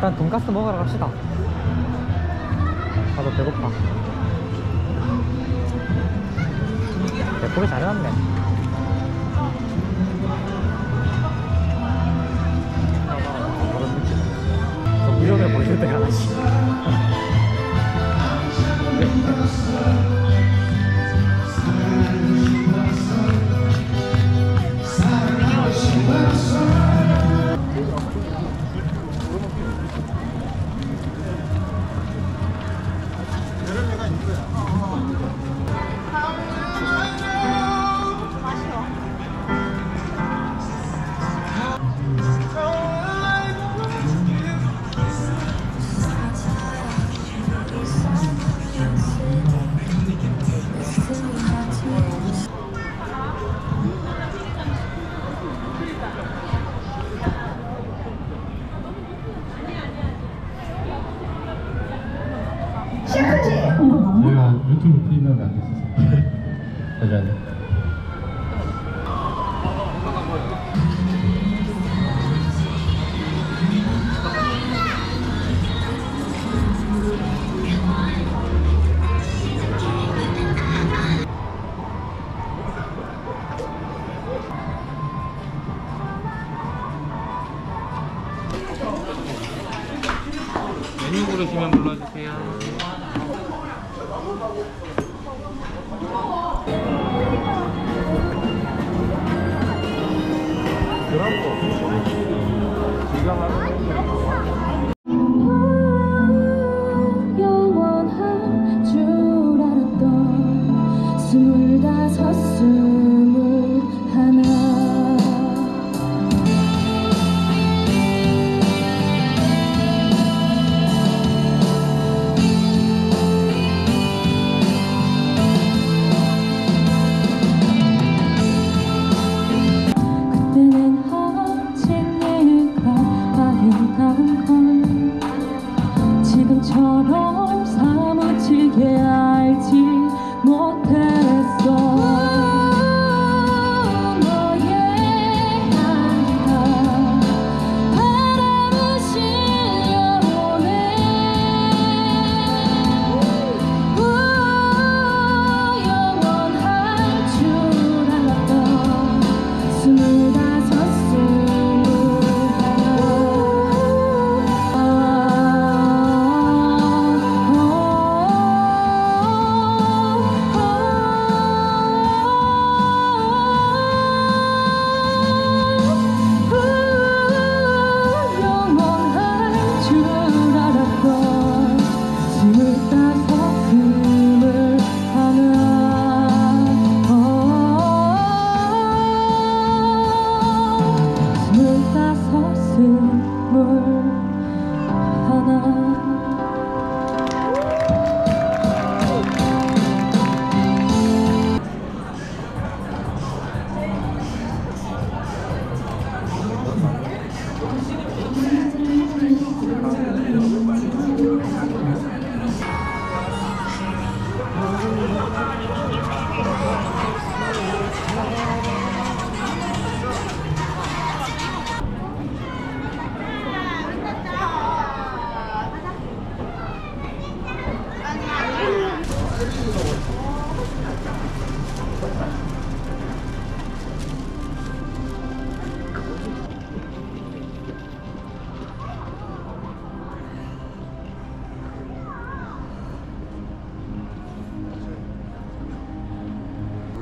돈가스 먹으러 갑시다. 나도 배고파. 예쁘게 잘 해놨네. 저 무전을 보실 때가 아니지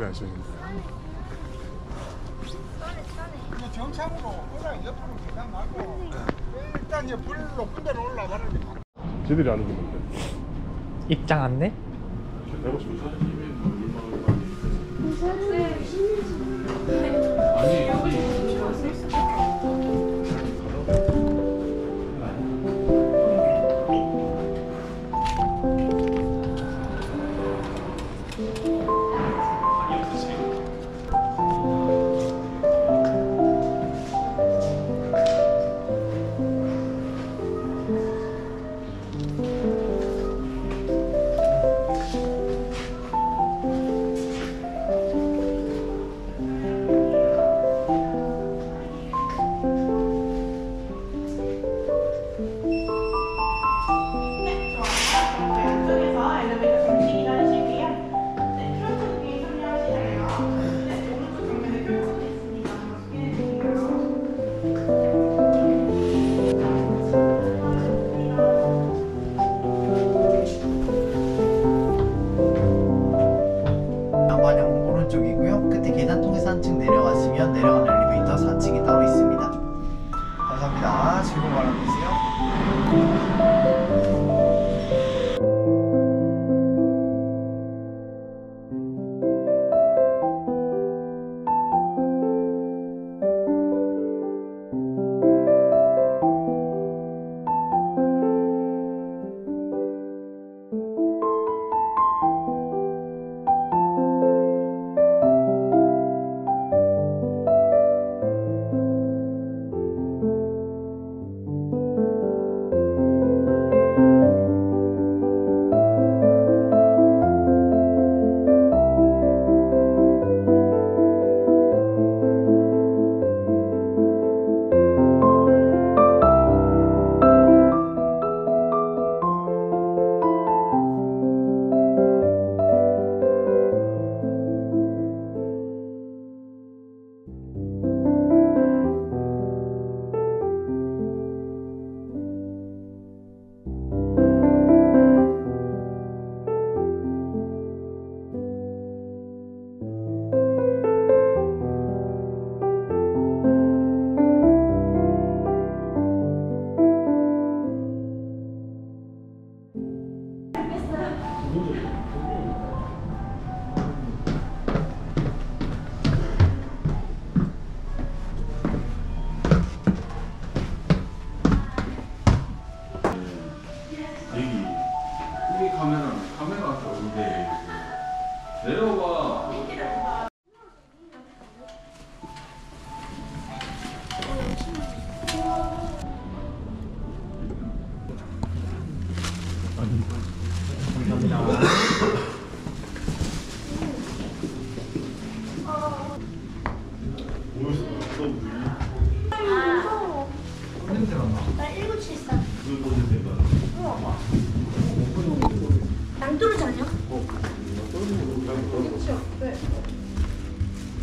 해줘야죠. 그 정상으로 그냥 옆으로 계단 말고 일단 이제 불 높은 데로 올라가라. 쟤들이 아는 건데. 입장 안내? 아니. 3층 내려가시면 내려가는 엘리베이터 4층이 따로 있습니다. 감사합니다. 즐거운 바람 되세요.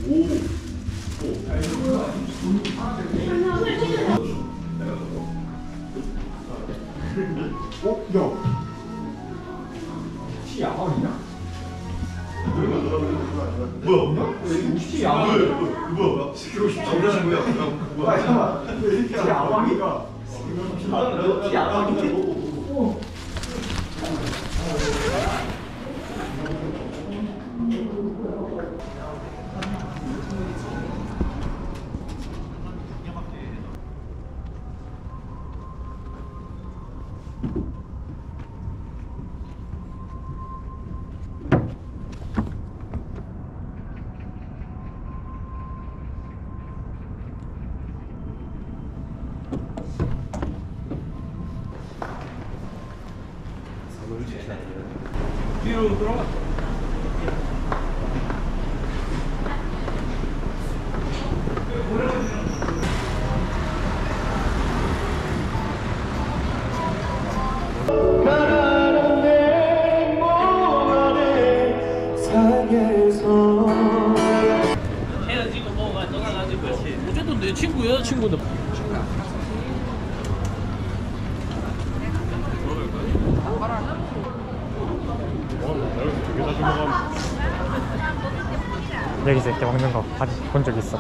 오! 5, 8, 9, 10, 11, 12, 뒤로 들어가. 헤어지고 여기서 이렇게 먹는 거 본 적 있어.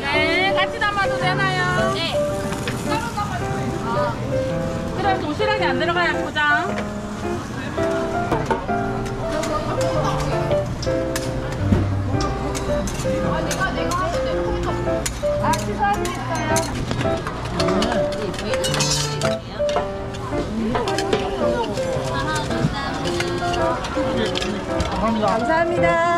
네, 같이 담아도 되나요? 네. 그럼 도시락이 안 들어가야 포장. 감사합니다. 이만큼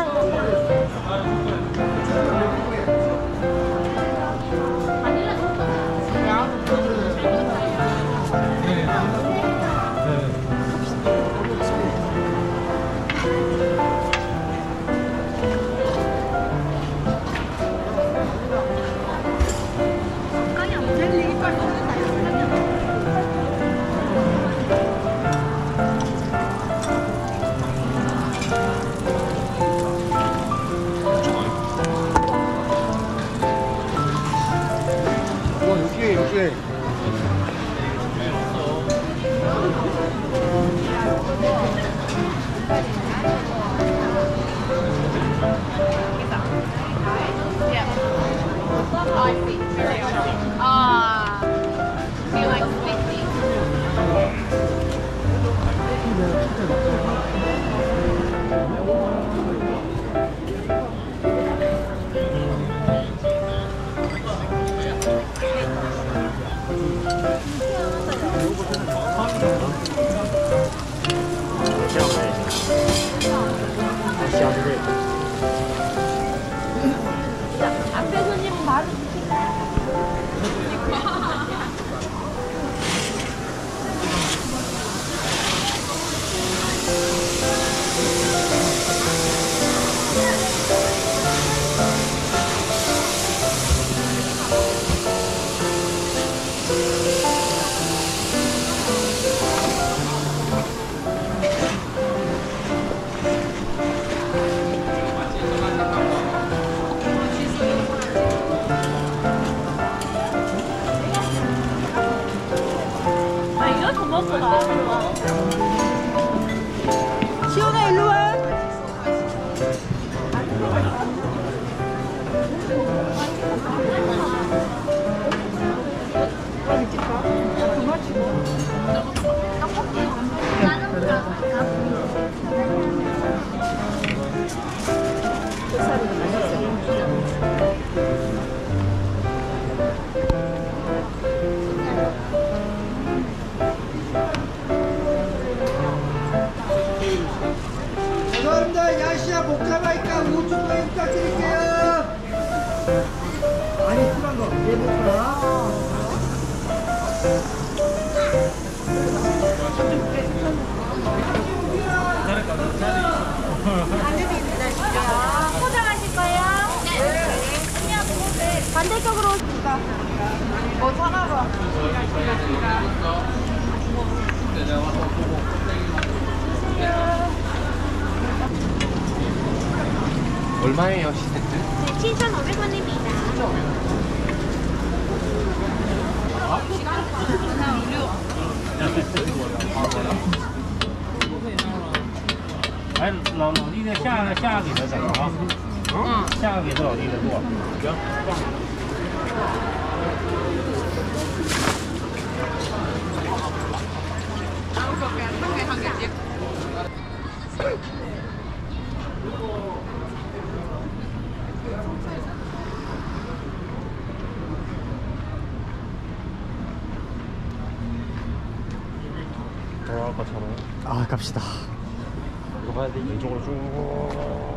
죄송합니다. 야시야 못 가봐니까 우주도에 부탁드릴게요. 아니 필요한 거 얘부터. 포장하실 거예요? 네. 반대쪽으로 오실까? 뭐 사나봐. 얼마예요 시세트? 7,500원입니다.哎，老老弟的下下给他整啊，嗯，下给他老弟的做。 돌아갈까처럼 아 갑시다. 이거 가야 돼. 왼쪽으로 쭉